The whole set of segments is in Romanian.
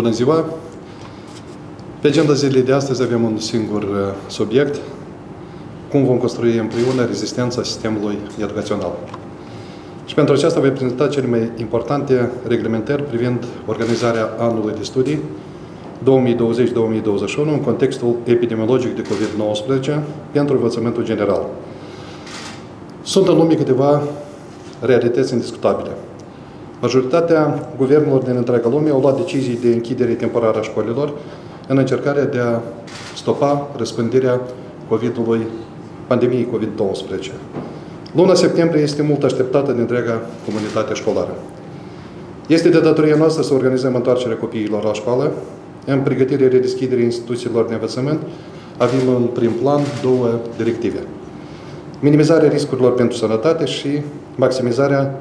Bună ziua! Pe agenda zilei de astăzi avem un singur uh, subiect. Cum vom construi împreună rezistența sistemului educațional. Și pentru aceasta voi prezenta cele mai importante reglementări privind organizarea anului de studii 2020-2021 în contextul epidemiologic de COVID-19 pentru învățământul general. Sunt în lume câteva realități indiscutabile. Majoritatea guvernelor din întreaga lume au luat decizii de închidere temporară a școlilor în încercarea de a stopa răspândirea COVID-ului, pandemiei COVID-19. Luna septembrie este mult așteptată de întreaga comunitate școlară. Este de datoria noastră să organizăm întoarcerea copiilor la școală. În pregătirea redeschiderii instituțiilor de învățământ avem în prim plan două directive. Minimizarea riscurilor pentru sănătate și maximizarea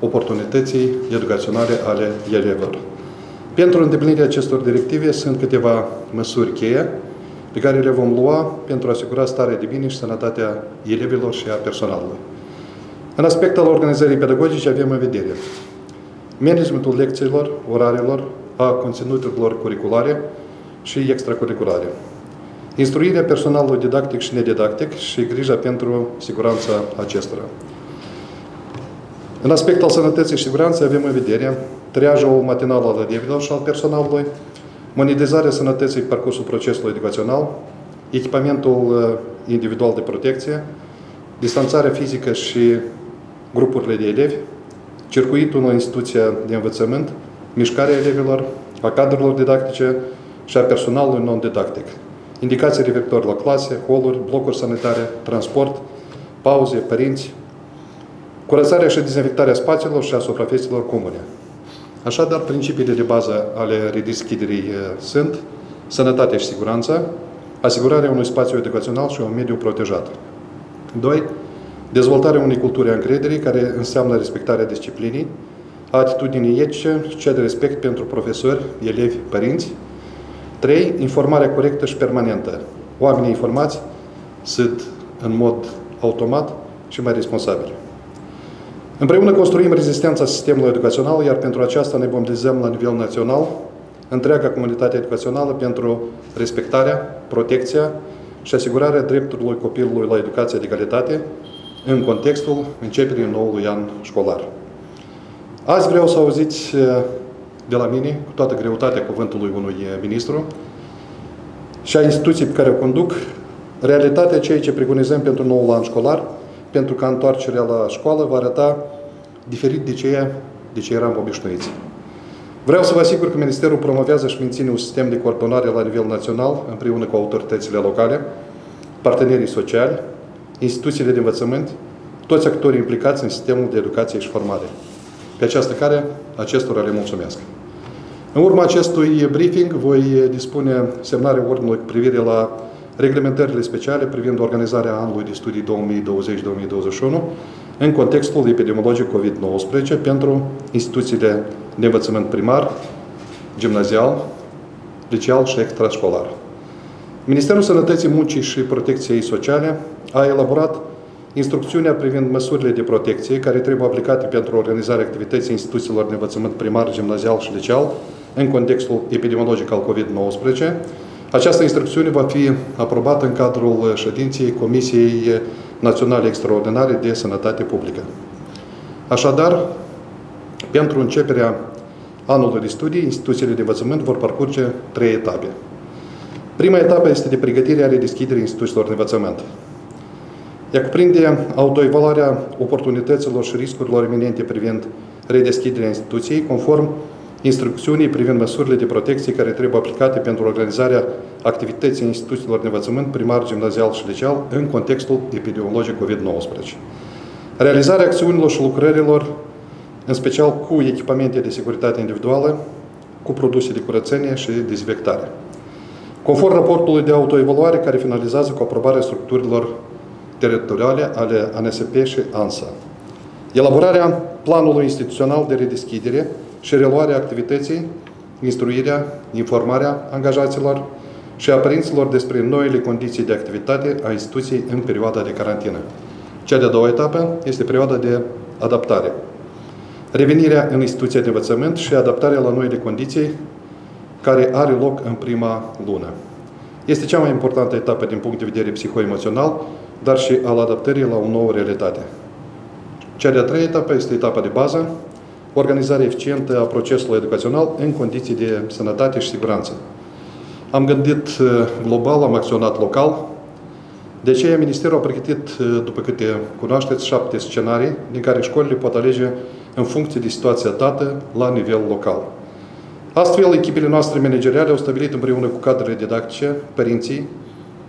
oportunității educaționale ale elevilor. Pentru îndeplinirea acestor directive sunt câteva măsuri cheie pe care le vom lua pentru a asigura starea de bine și sănătatea elevilor și a personalului. În aspectul organizării pedagogice avem în vedere managementul lecțiilor, orarelor, a conținuturilor curriculare și extracurriculare, instruirea personalului didactic și nedidactic și grija pentru siguranța acestora. În aspect al sănătății și siguranței avem în vedere triajul matinal al elevilor și al personalului, monetizarea sănătății pe parcursul procesului educațional, echipamentul uh, individual de protecție, distanțarea fizică și grupurile de elevi, circuitul în instituția de învățământ, mișcarea elevilor, a cadrelor didactice și a personalului non-didactic, indicații referitor la clase, holuri, blocuri sanitare, transport, pauze, părinți, curățarea și dezinfectarea spațiilor și a suprafețelor comune. Așadar, principiile de bază ale redeschiderii uh, sunt sănătatea și siguranța, asigurarea unui spațiu educațional și un mediu protejat. 2. Dezvoltarea unei culturi a încrederii, care înseamnă respectarea disciplinii, a atitudinii etice și cea de respect pentru profesori, elevi, părinți. 3. Informarea corectă și permanentă. Oamenii informați sunt în mod automat și mai responsabili. Împreună construim rezistența sistemului educațional, iar pentru aceasta ne mobilizăm la nivel național întreaga comunitate educațională pentru respectarea, protecția și asigurarea drepturilor copilului la educație de calitate în contextul începerii noului an școlar. Azi vreau să auziți eh, de la mine, cu toată greutatea cuvântului unui eh, ministru și a instituției pe care o conduc, realitatea ceea ce preconizăm pentru noul an școlar – pentru că întoarcerea la școală va arăta diferit de ce, de ce eram obișnuiți. Vreau să vă asigur că Ministerul promovează și menține un sistem de coordonare la nivel național, împreună cu autoritățile locale, partenerii sociali, instituțiile de învățământ, toți actorii implicați în sistemul de educație și formare. Pe această care, acestora le mulțumesc. În urma acestui briefing voi dispune semnarea ordinului cu privire la reglementările speciale privind organizarea anului de studii 2020-2021 în contextul epidemiologic COVID-19 pentru instituțiile de învățământ primar, gimnazial, liceal și extrașcolar. Ministerul Sănătății, Muncii și Protecției Sociale a elaborat instrucțiunea privind măsurile de protecție care trebuie aplicate pentru organizarea activității instituțiilor de învățământ primar, gimnazial și liceal în contextul epidemiologic al COVID-19, această instrucțiune va fi aprobată în cadrul ședinței Comisiei Naționale Extraordinare de Sănătate Publică. Așadar, pentru începerea anului de studii, instituțiile de învățământ vor parcurge trei etape. Prima etapă este de pregătire a redeschiderii instituțiilor de învățământ. Ea cuprinde autoevaluarea oportunităților și riscurilor iminente privind redeschiderea instituției, conform instrucțiunii privind măsurile de protecție care trebuie aplicate pentru organizarea activității instituțiilor de învățământ primar, gimnazial și liceal în contextul epidemiologic COVID-19. Realizarea acțiunilor și lucrărilor, în special cu echipamente de securitate individuală, cu produse de curățenie și dezinfectare. Conform raportului de autoevaluare care finalizează cu aprobarea structurilor teritoriale ale ANSP și ANSA. Elaborarea planului instituțional de redeschidere și reluarea activității, instruirea, informarea angajaților și a părinților despre noile condiții de activitate a instituției în perioada de carantină. Cea de-a doua etapă este perioada de adaptare. Revenirea în instituția de învățământ și adaptarea la noile condiții care are loc în prima lună. Este cea mai importantă etapă din punct de vedere psihoemoțional, dar și al adaptării la o nouă realitate. Cea de-a treia etapă este etapa de bază, organizarea eficientă a procesului educațional în condiții de sănătate și siguranță. Am gândit uh, global, am acționat local. De aceea, Ministerul a pregătit, uh, după câte cunoașteți, șapte scenarii din care școlile pot alege în funcție de situația dată la nivel local. Astfel, echipele noastre manageriale au stabilit împreună cu cadrele didactice, părinții,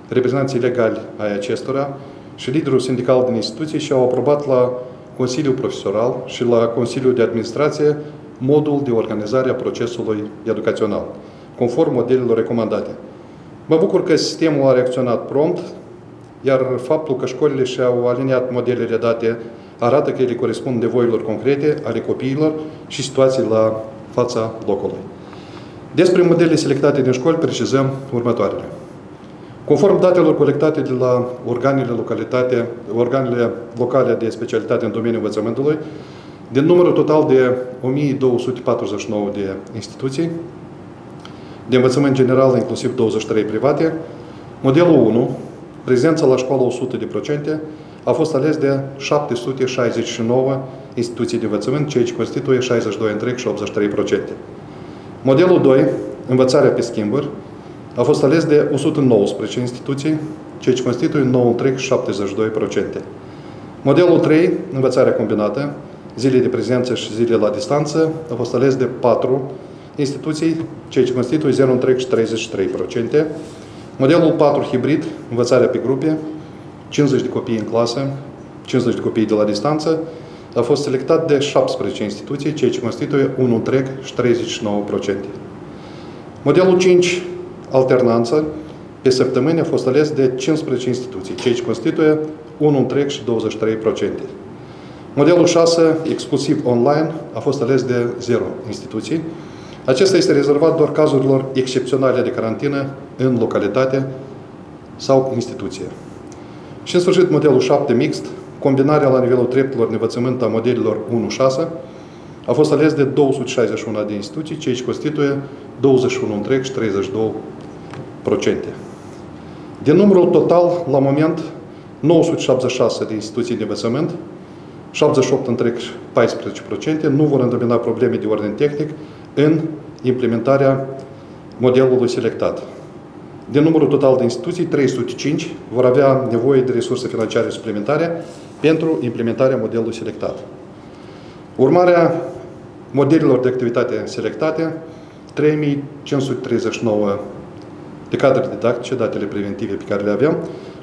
reprezentanții legali ai acestora și liderul sindical din instituție și au aprobat la Consiliul Profesoral și la Consiliul de Administrație modul de organizare a procesului educațional, conform modelelor recomandate. Mă bucur că sistemul a reacționat prompt, iar faptul că școlile și-au aliniat modelele date arată că ele corespund nevoilor concrete ale copiilor și situații la fața locului. Despre modelele selectate din școli precizăm următoarele. Conform datelor colectate de la organele, localitate, organele locale de specialitate în domeniul învățământului, din numărul total de 1249 de instituții, de învățământ general, inclusiv 23 private, modelul 1, prezența la școală 100%, a fost ales de 769 instituții de învățământ, ceea ce constituie 62 întreg și 83%. Modelul 2, învățarea pe schimburi, a fost ales de 119 instituții, ceea ce constituie 9 întreg 72%. Modelul 3, învățarea combinată, zile de prezență și zile la distanță, a fost ales de 4 instituții, ceea ce constituie 0 întreg 33%. Modelul 4, hibrid, învățarea pe grupe, 50 de copii în clasă, 50 de copii de la distanță, a fost selectat de 17 instituții, ceea ce constituie 1 întreg și 39%. Modelul 5, alternanță, pe săptămâni a fost ales de 15 instituții, ceea ce constituie 1 întreg și 23%. Modelul 6, exclusiv online, a fost ales de 0 instituții. Acesta este rezervat doar cazurilor excepționale de carantină în localitate sau instituție. Și în sfârșit, modelul 7, mixt, combinarea la nivelul treptelor de învățământ a modelilor 1-6, a fost ales de 261 de instituții, ceea ce constituie 21 întreg și 32 procente. Din numărul total, la moment, 976 de instituții de învățământ, 78 întreg 14%, nu vor întâmpina probleme de ordine tehnic în implementarea modelului selectat. Din numărul total de instituții, 305 vor avea nevoie de resurse financiare suplimentare pentru implementarea modelului selectat. Urmarea modelelor de activitate selectate, 3539 de cadre didactice, datele preventive pe care le avem,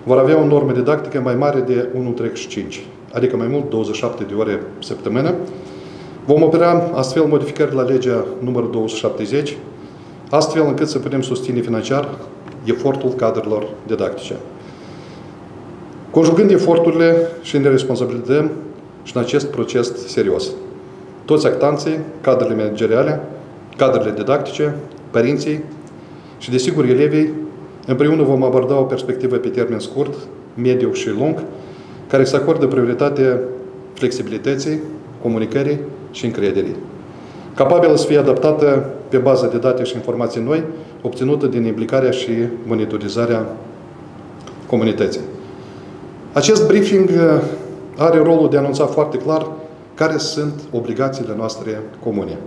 vor avea o normă didactică mai mare de 1,5, adică mai mult 27 de ore săptămână. Vom opera astfel modificări la legea numărul 270, astfel încât să putem susține financiar efortul cadrelor didactice. Conjugând eforturile și ne responsabilizăm și în acest proces serios. Toți actanții, cadrele manageriale, cadrele didactice, părinții și, desigur, elevii, împreună vom aborda o perspectivă pe termen scurt, mediu și lung, care să acordă prioritate flexibilității, comunicării și încrederii. Capabilă să fie adaptată pe bază de date și informații noi, obținută din implicarea și monitorizarea comunității. Acest briefing uh, are rolul de a anunța foarte clar care sunt obligațiile noastre comune.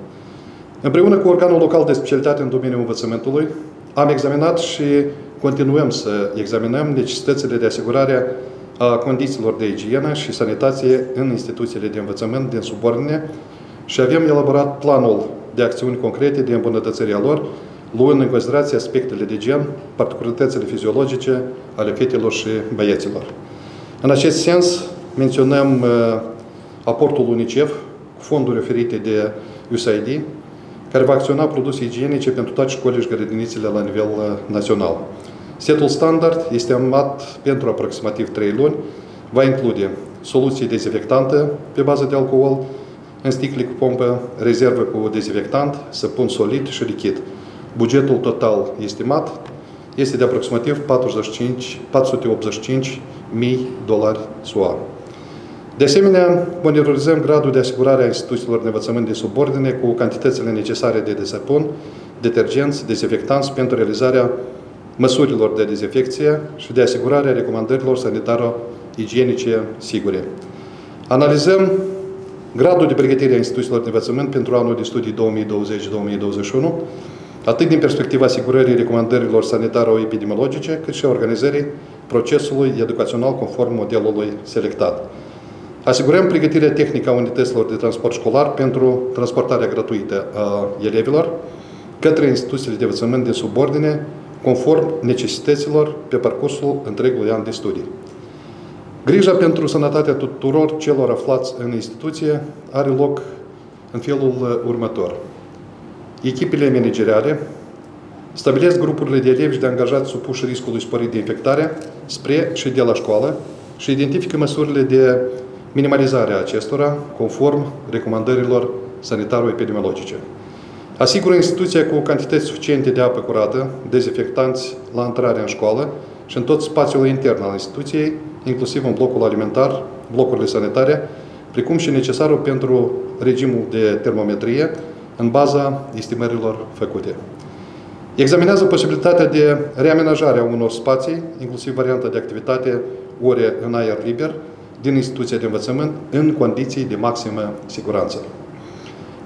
Împreună cu organul local de specialitate în domeniul învățământului, am examinat și continuăm să examinăm necesitățile de asigurare a condițiilor de igienă și sanitație în instituțiile de învățământ din subordine și avem elaborat planul de acțiuni concrete de îmbunătățire a lor, luând în considerație aspectele de gen, particularitățile fiziologice ale fetelor și băieților. În acest sens, menționăm uh, aportul UNICEF cu fonduri oferite de USAID, care va acționa produse igienice pentru toate școlile și grădinițele la nivel uh, național. Setul standard este amat pentru aproximativ 3 luni, va include soluții dezinfectante pe bază de alcool, în sticle cu pompă, rezervă cu dezinfectant, săpun solid și lichid. Bugetul total estimat este de aproximativ 45, 485 mii dolari SUA. De asemenea, monitorizăm gradul de asigurare a instituțiilor de învățământ de subordine cu cantitățile necesare de desăpun, detergenți, dezinfectanți pentru realizarea măsurilor de dezinfecție și de asigurare a recomandărilor sanitaro-igienice sigure. Analizăm gradul de pregătire a instituțiilor de învățământ pentru anul de studii 2020-2021, atât din perspectiva asigurării recomandărilor sanitaro-epidemiologice, cât și a organizării procesului educațional conform modelului selectat. Asigurăm pregătirea tehnică a unităților de transport școlar pentru transportarea gratuită a elevilor către instituțiile de învățământ de subordine, conform necesităților pe parcursul întregului an de studii. Grija pentru sănătatea tuturor celor aflați în instituție are loc în felul următor. Echipele manageriale stabilesc grupurile de elevi și de angajați supuși riscului sporit de infectare spre și de la școală și identifică măsurile de minimalizare a acestora conform recomandărilor sanitaro-epidemiologice. Asigură instituția cu cantități suficiente de apă curată, dezinfectanți la intrarea în școală și în tot spațiul intern al instituției, inclusiv în blocul alimentar, blocurile sanitare, precum și necesarul pentru regimul de termometrie, în baza estimărilor făcute. Examinează posibilitatea de reamenajare a unor spații, inclusiv varianta de activitate ore în aer liber, din instituția de învățământ, în condiții de maximă siguranță.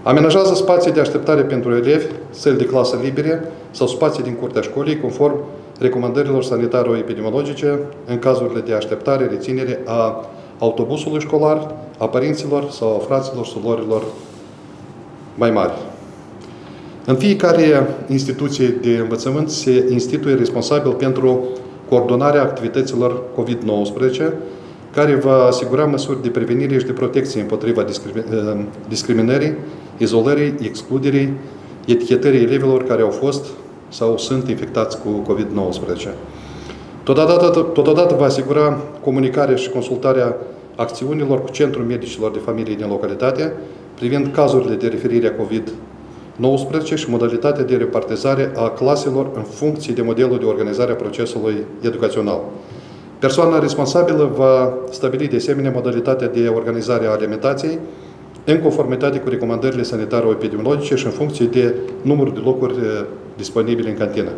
Amenajează spații de așteptare pentru elevi, săli de clasă libere sau spații din curtea școlii, conform recomandărilor sanitaro-epidemiologice în cazurile de așteptare, reținere a autobuzului școlar, a părinților sau a fraților, surorilor mai mari. În fiecare instituție de învățămământ se instituie responsabil pentru coordonarea activităților COVID-19, care va asigura măsuri de prevenire și de protecție împotriva discriminării, izolării, excluderii, etichetării elevilor care au fost sau sunt infectați cu COVID-19. Totodată, totodată va asigura comunicarea și consultarea acțiunilor cu Centrul Medicilor de Familie din localitate privind cazurile de referire a COVID-19 și modalitatea de repartizare a claselor în funcție de modelul de organizare a procesului educațional. Persoana responsabilă va stabili de asemenea modalitatea de organizare a alimentației în conformitate cu recomandările sanitaro-epidemiologice și în funcție de numărul de locuri eh, disponibile în cantină.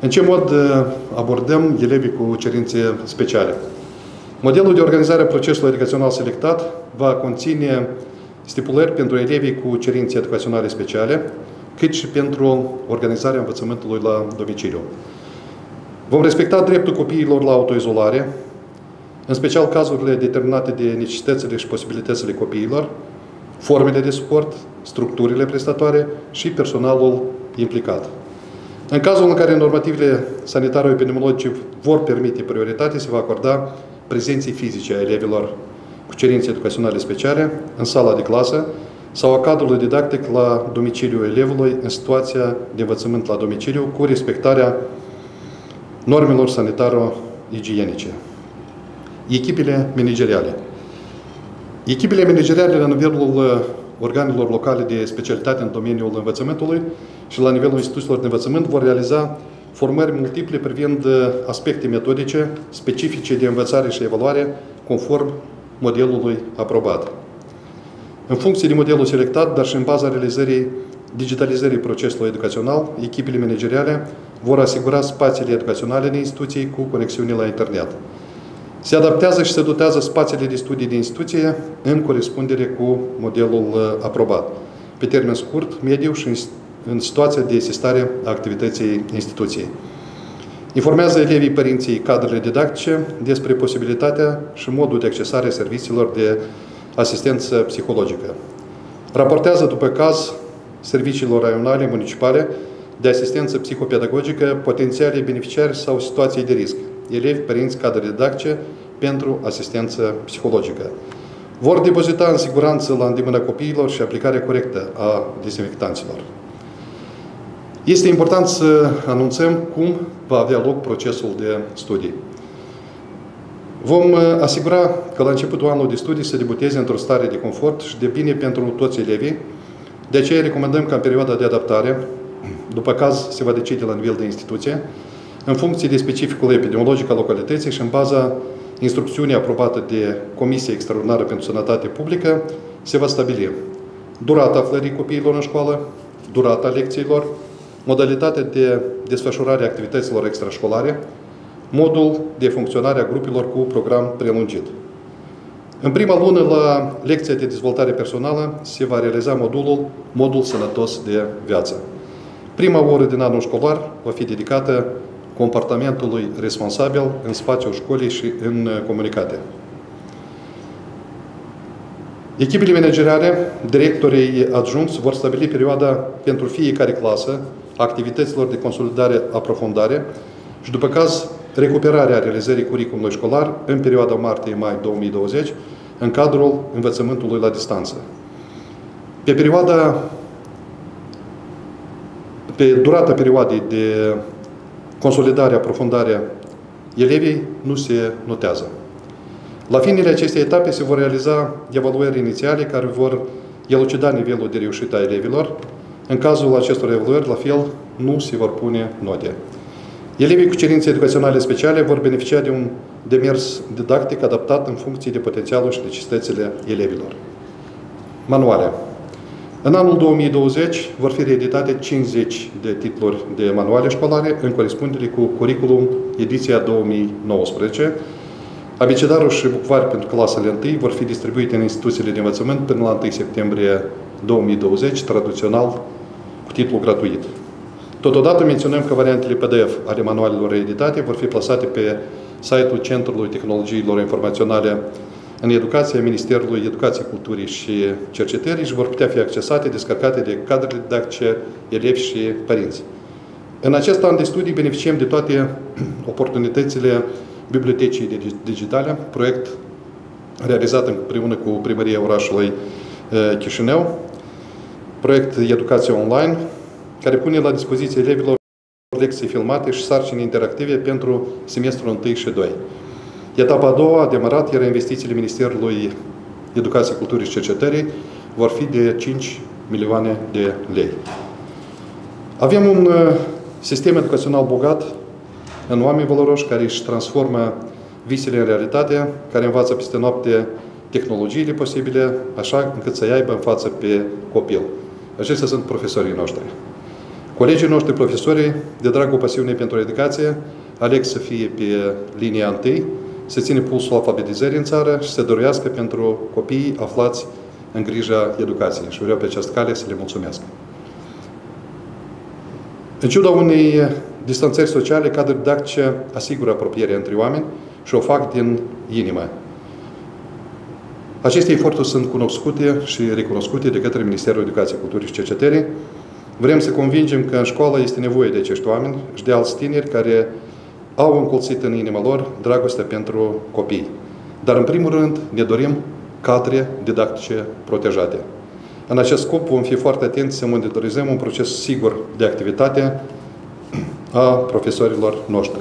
În ce mod eh, abordăm elevii cu cerințe speciale? Modelul de organizare a procesului educațional selectat va conține stipulări pentru elevii cu cerințe educaționale speciale, cât și pentru organizarea învățământului la domiciliu. Vom respecta dreptul copiilor la autoizolare, în special cazurile determinate de necesitățile și posibilitățile copiilor, formele de suport, structurile prestatoare și personalul implicat. În cazul în care normativele sanitaro-epidemiologice vor permite prioritate, se va acorda prezenții fizice a elevilor cu cerințe educaționale speciale în sala de clasă sau a cadrului didactic la domiciliul elevului în situația de învățământ la domiciliu cu respectarea normelor sanitaro-igienice. Echipele manageriale. Echipele manageriale la nivelul uh, organelor locale de specialitate în domeniul învățământului și la nivelul instituțiilor de învățământ vor realiza formări multiple privind uh, aspecte metodice specifice de învățare și evaluare conform modelului aprobat. În funcție de modelul selectat, dar și în baza realizării digitalizării procesului educațional, echipele manageriale vor asigura spațiile educaționale în instituții cu conexiune la internet. Se adaptează și se dotează spațiile de studii de instituție în corespundere cu modelul uh, aprobat, pe termen scurt, mediu și în situația de asistare a activității instituției. Informează elevii părinții cadrele didactice despre posibilitatea și modul de accesare a serviciilor de asistență psihologică. Raportează după caz serviciilor raionale, municipale, de asistență psihopedagogică, potențiale beneficiari sau situații de risc, elevi, părinți, cadre didactice pentru asistență psihologică. Vor depozita în siguranță la îndemâna copiilor și aplicarea corectă a dezinfectanților. Este important să anunțăm cum va avea loc procesul de studii. Vom uh, asigura că la începutul anului de studii să debuteze într-o stare de confort și de bine pentru toți elevii. De aceea recomandăm ca în perioada de adaptare, după caz se va decide la nivel de instituție, în funcție de specificul epidemiologic al localității și în baza instrucțiunii aprobată de Comisia Extraordinară pentru Sănătate Publică, se va stabili durata aflării copiilor în școală, durata lecțiilor, modalitatea de desfășurare a activităților extrașcolare, modul de funcționare a grupelor cu program prelungit. În prima lună, la lecția de dezvoltare personală, se va realiza modulul Modul Sănătos de Viață. Prima oră din anul școlar va fi dedicată comportamentului responsabil în spațiul școlii și în comunicate. Echipele manageriale, directorii adjuncți vor stabili perioada pentru fiecare clasă activităților de consolidare, aprofundare și, după caz, recuperarea realizării curriculumului școlar în perioada martie-mai 2020 în cadrul învățământului la distanță. Pe perioada pe durata perioadei de consolidare, aprofundare elevii nu se notează. La finele acestei etape se vor realiza evaluări inițiale care vor elucida nivelul de reușită a elevilor. În cazul acestor evaluări, la fel, nu se vor pune note. Elevii cu cerințe educaționale speciale vor beneficia de un demers didactic adaptat în funcție de potențialul și necesitățile elevilor. Manuale. În anul 2020 vor fi reeditate 50 de titluri de manuale școlare în corespundere cu curriculum ediția 2019. Abecedarul și bucvari pentru clasele 1 vor fi distribuite în instituțiile de învățământ până la 1 septembrie 2020, tradițional cu titlu gratuit. Totodată menționăm că variantele PDF ale manualelor reeditate vor fi plasate pe site-ul Centrului Tehnologiilor Informaționale în educația Ministerului Educației, Culturii și Cercetării și vor putea fi accesate, descărcate de cadre didactice, elevi și părinți. În acest an de studii beneficiem de toate oportunitățile Bibliotecii Digitale, proiect realizat împreună cu Primăria orașului eh, Chișinău, proiect Educație Online, care pune la dispoziție elevilor lecții filmate și sarcini interactive pentru semestrul 1 și 2. Etapa a doua a demarat, iar investițiile Ministerului Educației, Culturii și Cercetării vor fi de 5 milioane de lei. Avem un uh, sistem educațional bogat în oameni valoroși care își transformă visele în realitate, care învață peste noapte tehnologiile posibile, așa încât să aibă în față pe copil. Aceștia sunt profesorii noștri. Colegii noștri profesori, de dragul pasiunii pentru educație, aleg să fie pe linia întâi, să ține pulsul alfabetizării în țară și să dorească pentru copiii aflați în grija educației. Și vreau pe această cale să le mulțumesc. În ciuda unei distanțări sociale, cadrul didactice asigură apropierea între oameni și o fac din inimă. Aceste eforturi sunt cunoscute și recunoscute de către Ministerul Educației, Culturii și Cercetării. Vrem să convingem că în școală este nevoie de acești oameni și de alți tineri care au încolțit în inima lor dragostea pentru copii. Dar, în primul rând, ne dorim cadre didactice protejate. În acest scop vom fi foarte atenți să monitorizăm un proces sigur de activitate a profesorilor noștri.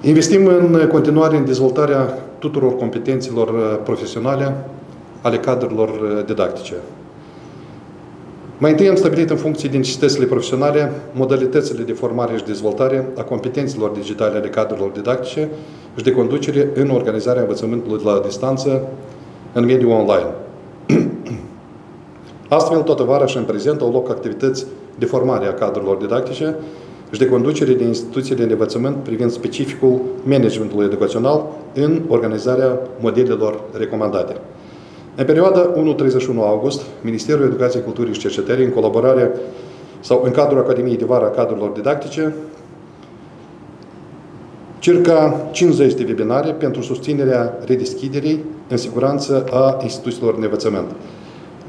Investim în continuare în dezvoltarea tuturor competențelor profesionale ale cadrelor didactice. Mai întâi am stabilit în funcție din necesitățile profesionale modalitățile de formare și dezvoltare a competențelor digitale ale cadrelor didactice și de conducere în organizarea învățământului la distanță în mediul online. Astfel, toată vara și în prezent au loc activități de formare a cadrelor didactice și de conducere de instituțiile de învățământ privind specificul managementului educațional în organizarea modelelor recomandate. În perioada 1-31 august, Ministerul Educației, Culturii și Cercetării, în colaborare sau în cadrul Academiei de Vară a cadrelor didactice, circa 50 de webinare pentru susținerea redeschiderii în siguranță a instituțiilor de învățământ.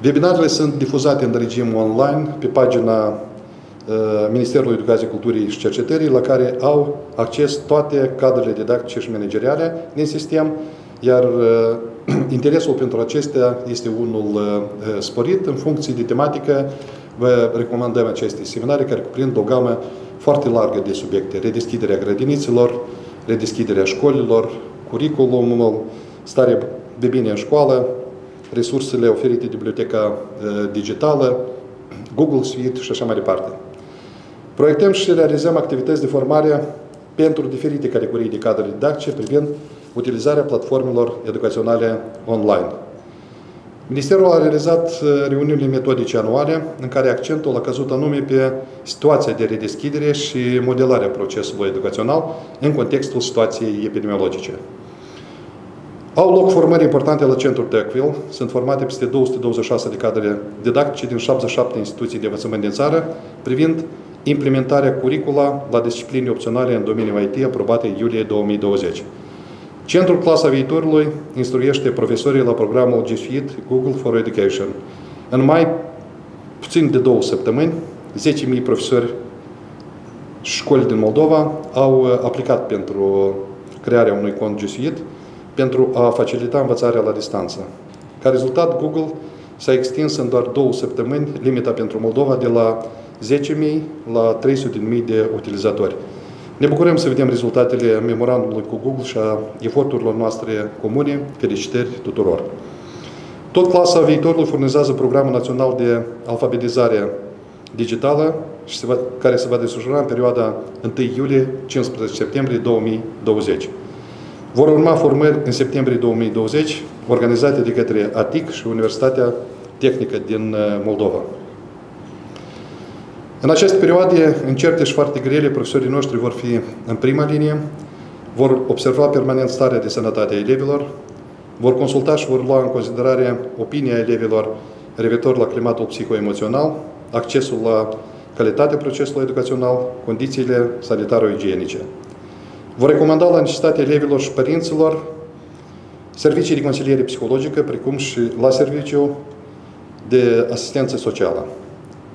Webinarele sunt difuzate în regim online pe pagina uh, Ministerului Educației, Culturii și Cercetării, la care au acces toate cadrele didactice și manageriale din sistem, iar uh, interesul pentru acestea este unul uh, sporit în funcție de tematică. Vă recomandăm aceste seminarii care cuprind o gamă foarte largă de subiecte. Redeschiderea grădinițelor, redeschiderea școlilor, curriculumul, starea de bine în școală, resursele oferite de biblioteca uh, digitală, Google Suite și așa mai departe. Proiectăm și realizăm activități de formare pentru diferite categorii de cadre didactice privind utilizarea platformelor educaționale online. Ministerul a realizat uh, reuniunile metodice anuale, în care accentul a căzut anume pe situația de redeschidere și modelarea procesului educațional în contextul situației epidemiologice. Au loc formări importante la centrul Tecville. Sunt formate peste 226 de cadre didactice din 77 instituții de învățământ din țară privind implementarea curicula la discipline opționale în domeniul IT aprobate în iulie 2020. Centrul Clasa Viitorului instruiește profesorii la programul G Suite Google for Education. În mai puțin de două săptămâni, 10.000 profesori școli din Moldova au uh, aplicat pentru crearea unui cont G Suite pentru a facilita învățarea la distanță. Ca rezultat, Google s-a extins în doar două săptămâni limita pentru Moldova de la 10.000 la 300.000 de utilizatori. Ne bucurăm să vedem rezultatele memorandumului cu Google și a eforturilor noastre comune. Felicitări tuturor! Tot clasa viitorului furnizează programul național de alfabetizare digitală și se va, care se va desfășura în perioada 1 iulie-15 septembrie 2020. Vor urma formări în septembrie 2020 organizate de către ATIC și Universitatea Tehnică din uh, Moldova. În aceste perioade încerte și foarte grele, profesorii noștri vor fi în prima linie, vor observa permanent starea de sănătate a elevilor, vor consulta și vor lua în considerare opinia elevilor referitor la climatul psihoemoțional, accesul la calitatea procesului educațional, condițiile sanitaro-igienice. Vor recomanda la necesitatea elevilor și părinților servicii de consiliere psihologică, precum și la serviciu de asistență socială.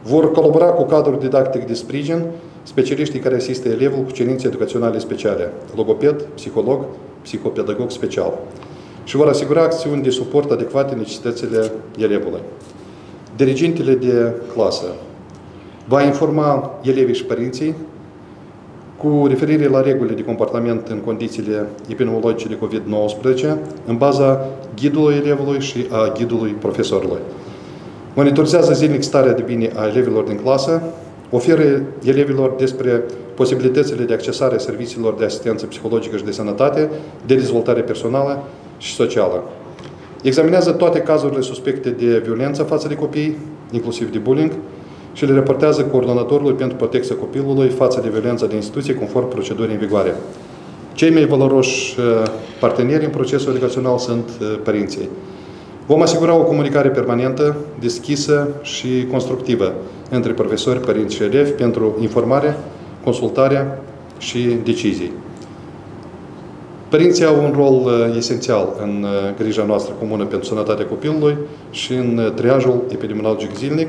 Vor colabora cu cadrul didactic de sprijin specialiștii care asistă elevul cu cerințe educaționale speciale, logoped, psiholog, psihopedagog special și vor asigura acțiuni de suport adecvate necesitățile elevului. Dirigintele de clasă va informa elevii și părinții cu referire la regulile de comportament în condițiile epidemiologice de COVID-19 în baza ghidului elevului și a ghidului profesorului monitorizează zilnic starea de bine a elevilor din clasă, oferă elevilor despre posibilitățile de accesare a serviciilor de asistență psihologică și de sănătate, de dezvoltare personală și socială. Examinează toate cazurile suspecte de violență față de copii, inclusiv de bullying, și le raportează coordonatorului pentru protecția copilului față de violența de instituție conform procedurii în vigoare. Cei mai valoroși uh, parteneri în procesul educațional sunt uh, părinții. Vom asigura o comunicare permanentă, deschisă și constructivă între profesori, părinți și elevi pentru informare, consultare și decizii. Părinții au un rol uh, esențial în uh, grija noastră comună pentru sănătatea copilului și în uh, triajul epidemiologic zilnic.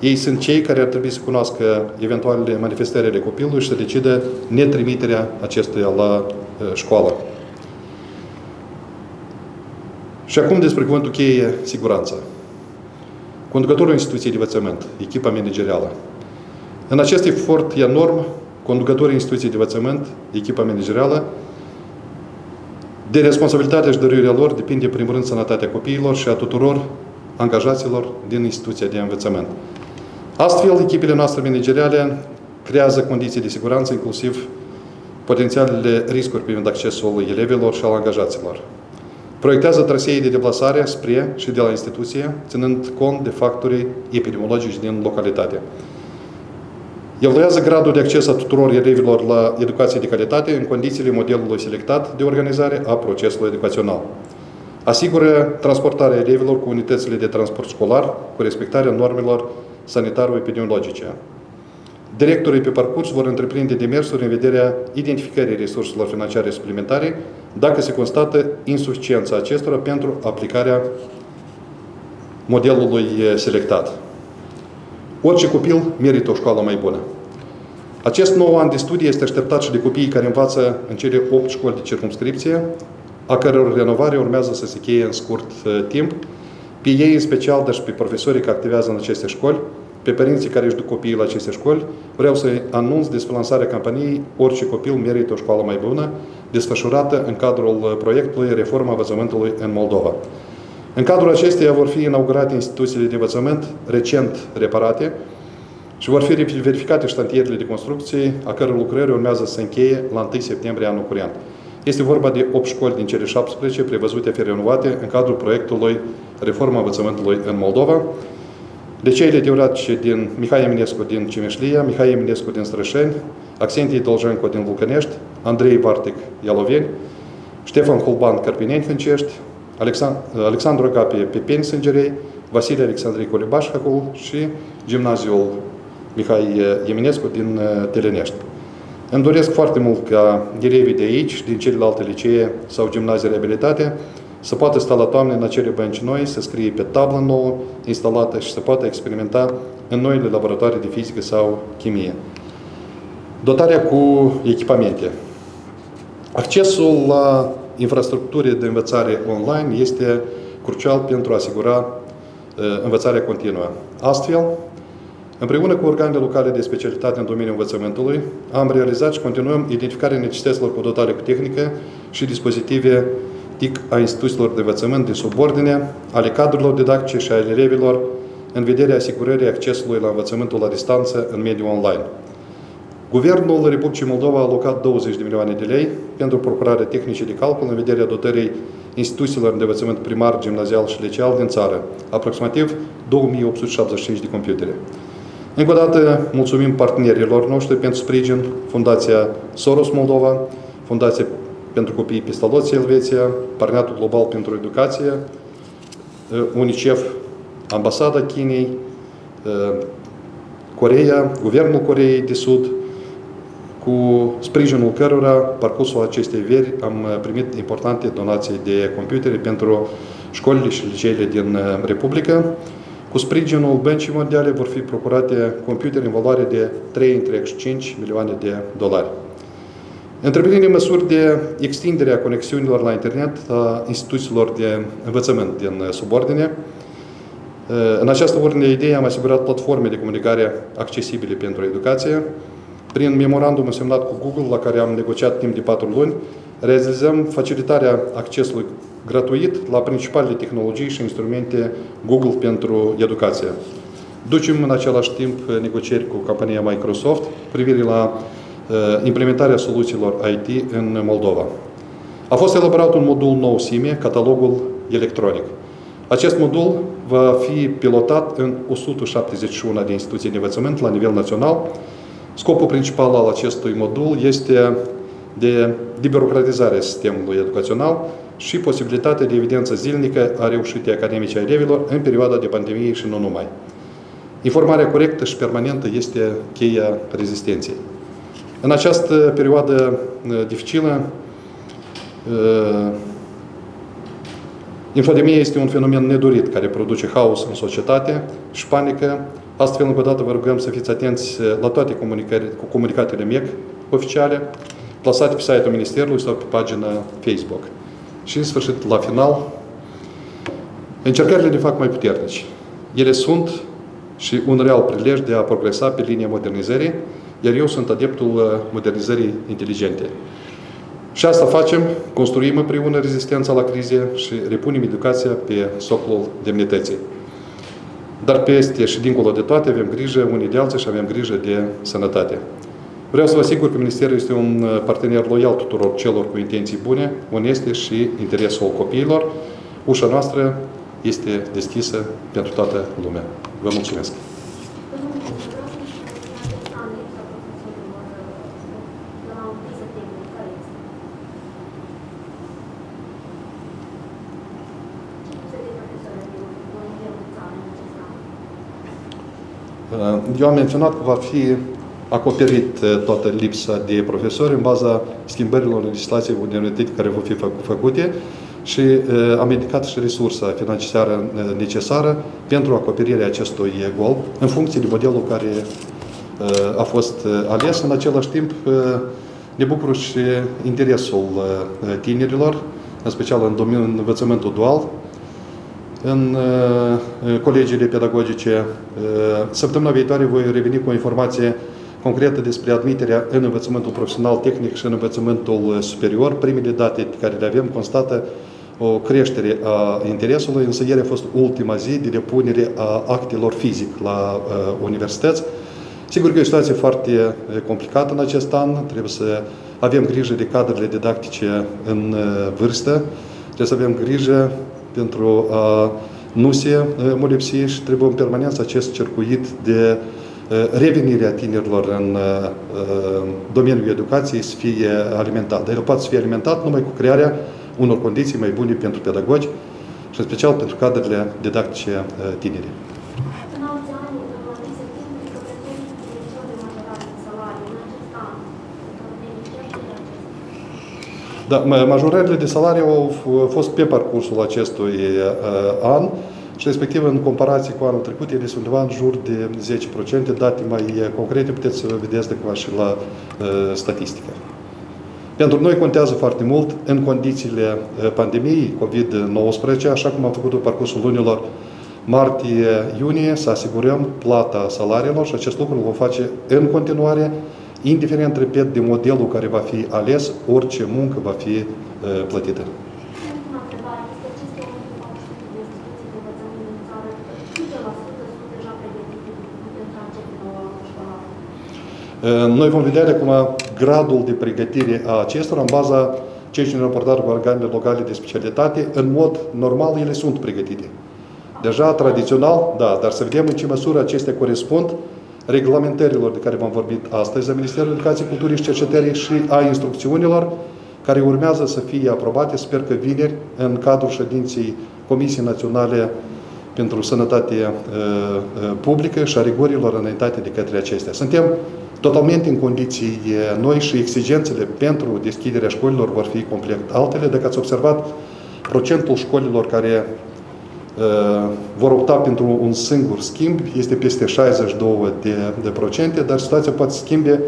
Ei sunt cei care ar trebui să cunoască eventualele manifestări ale copilului și să decidă netrimiterea acestuia la școală. Și acum despre cuvântul cheie, siguranța. Conducătorul instituției de învățământ, echipa managerială. În acest efort enorm, conducătorii instituției de învățământ, echipa managerială, de responsabilitatea și dăruirea lor depinde, în primul rând, sănătatea copiilor și a tuturor angajaților din instituția de învățământ. Astfel, echipele noastre manageriale creează condiții de siguranță, inclusiv potențialele riscuri privind accesul elevilor și al angajaților. Proiectează trasee de deplasare spre și de la instituție, ținând cont de factorii epidemiologici din localitate. Evaluează gradul de acces a tuturor elevilor la educație de calitate în condițiile modelului selectat de organizare a procesului educațional. Asigură transportarea elevilor cu unitățile de transport școlar cu respectarea normelor sanitaro-epidemiologice. Directorii pe parcurs vor întreprinde demersuri în vederea identificării resurselor financiare suplimentare dacă se constată insuficiența acestora pentru aplicarea modelului selectat. Orice copil merită o școală mai bună. Acest nou an de studii este așteptat și de copiii care învață în cele 8 școli de circumscripție, a căror renovare urmează să se cheie în scurt uh, timp, pe ei în special, dar și pe profesorii care activează în aceste școli, pe părinții care își duc copiii la aceste școli, vreau să anunț despre lansarea campaniei Orice copil merită o școală mai bună, desfășurată în cadrul proiectului Reforma învățământului în Moldova. În cadrul acesteia vor fi inaugurate instituțiile de învățământ recent reparate și vor fi verificate ștantierele de construcție, a căror lucrări urmează să încheie la 1 septembrie anul curent. Este vorba de 8 școli din cele 17 prevăzute a fi renovate în cadrul proiectului Reforma învățământului în Moldova. Liceele teoretice din Mihai Eminescu din Cimeșlia, Mihai Eminescu din Strășeni, Accentii Doljenco din Vulcănești, Andrei Vartic Ialoveni, Ștefan Holban Cărpineni Hâncești, Alexandru Agapie Pepeni Sângerei, Vasile Alexandrei Colibaș Hacul și Gimnaziul Mihai Eminescu din Telenești. Îmi doresc foarte mult ca elevii de aici și din celelalte licee sau gimnazii reabilitate să poată sta la toamne în acele bănci noi, să scrie pe tablă nouă instalată și să poată experimenta în noile laboratoare de fizică sau chimie. Dotarea cu echipamente. Accesul la infrastructuri de învățare online este crucial pentru a asigura uh, învățarea continuă. Astfel, Împreună cu organele locale de specialitate în domeniul învățământului, am realizat și continuăm identificarea necesităților cu dotare cu tehnică și dispozitive TIC a instituțiilor de învățământ de subordine, ale cadrelor didactice și ale elevilor, în vederea asigurării accesului la învățământul la distanță în mediul online. Guvernul Republicii Moldova a alocat 20 de milioane de lei pentru procurarea tehnice de calcul în vederea dotării instituțiilor de învățământ primar, gimnazial și liceal din țară, aproximativ 2875 de computere. Încă o dată mulțumim partenerilor noștri pentru sprijin, Fundația Soros Moldova, Fundația pentru Copii Pistaloți Elveția, Partenatul Global pentru Educație, UNICEF, Ambasada Chinei, Coreea, Guvernul Coreei de Sud, cu sprijinul cărora, parcursul acestei veri, am primit importante donații de computere pentru școlile și liceele din Republică. Cu sprijinul Băncii Mondiale vor fi procurate computere în valoare de 3,5 milioane de dolari. Întreprindem măsuri de extindere a conexiunilor la internet a instituțiilor de învățământ din subordine. În această ordine de idei am asigurat platforme de comunicare accesibile pentru educație. Prin memorandumul semnat cu Google, la care am negociat timp de patru luni, realizăm facilitarea accesului gratuit la principalele tehnologii și instrumente Google pentru educație. Ducem în același timp negocieri cu compania Microsoft privire la uh, implementarea soluțiilor IT în Moldova. A fost elaborat un modul nou SIME, catalogul electronic. Acest modul va fi pilotat în 171 de instituții de învățământ la nivel național. Scopul principal al acestui modul este de liberocratizare sistemului educațional și posibilitatea de evidență zilnică a reușitei academice a elevilor în perioada de pandemie și nu numai. Informarea corectă și permanentă este cheia rezistenței. În această perioadă uh, dificilă, uh, infodemia este un fenomen nedorit care produce haos în societate și panică. Astfel, încă o dată vă rugăm să fiți atenți uh, la toate comunicatele MEC oficiale, plasate pe site-ul Ministerului sau pe pagina Facebook. Și, în sfârșit, la final, încercările ne fac mai puternici. Ele sunt și un real prilej de a progresa pe linia modernizării, iar eu sunt adeptul uh, modernizării inteligente. Și asta facem, construim împreună rezistența la crize și repunem educația pe soclul demnității. Dar peste și dincolo de toate avem grijă unii de alții și avem grijă de sănătate. Vreau să vă asigur că Ministerul este un uh, partener loial tuturor celor cu intenții bune, oneste și interesul copiilor. Ușa noastră este deschisă pentru toată lumea. Vă mulțumesc! Uh, eu am menționat că va fi acoperit uh, toată lipsa de profesori în baza schimbărilor în legislației universității care vor fi făcute și uh, am indicat și resursa financiară uh, necesară pentru acoperirea acestui gol în funcție de modelul care a fost ales. În același timp, ne bucur și interesul tinerilor, în special în domeniul învățământul dual, în colegiile pedagogice. Săptămâna viitoare voi reveni cu o informație concretă despre admiterea în învățământul profesional tehnic și în învățământul uh, superior. Primele date pe care le avem constată o creștere a interesului, însă ieri a fost ultima zi de depunere a actelor fizic la uh, universități. Sigur că e o situație foarte eh, complicată în acest an, trebuie să avem grijă de cadrele didactice în eh, vârstă, trebuie să avem grijă pentru a nu se eh, molipsi și trebuie în permanență acest circuit de revenirea tinerilor în domeniul educației să fie alimentat. Dar el poate să fie alimentat numai cu crearea unor condiții mai bune pentru pedagogi și în special pentru cadrele didactice tinere. Da, majorările de salariu au fost pe parcursul acestui uh, an și respectiv în comparație cu anul trecut, ele sunt undeva în jur de 10%, date mai concrete, puteți să vedeți de și la uh, statistică. Pentru noi contează foarte mult în condițiile uh, pandemiei COVID-19, așa cum am făcut-o parcursul lunilor martie-iunie, să asigurăm plata salariilor și acest lucru îl vom face în continuare indiferent, repet, de modelul care va fi ales, orice muncă va fi uh, plătită. Noi vom vedea de acum gradul de pregătire a acestora în baza ceea ce ne raportat cu organele locale de specialitate. În mod normal, ele sunt pregătite. Deja, tradițional, da, dar să vedem în ce măsură acestea corespund reglementărilor de care v-am vorbit astăzi, a Ministerului Educației, Culturii și Cercetării și a instrucțiunilor care urmează să fie aprobate, sper că vineri, în cadrul ședinței Comisiei Naționale pentru Sănătate uh, uh, Publică și a rigorilor înaintate de către acestea. Suntem totalmente în condiții uh, noi și exigențele pentru deschiderea școlilor vor fi complet altele. Dacă ați observat, procentul școlilor care Uh, vor opta pentru un singur schimb, este peste 62 de, de procente, dar situația poate schimbe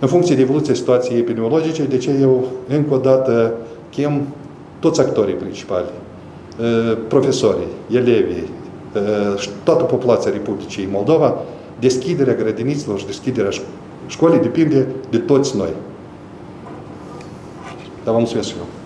în funcție de evoluția situației epidemiologice, de ce eu încă o dată chem toți actorii principali, uh, profesorii, elevii, uh, și toată populația Republicii Moldova, deschiderea grădiniților și deschiderea școlii depinde de toți noi. Dar vă mulțumesc și eu.